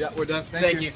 Yeah, we're done. Thank, Thank you. you.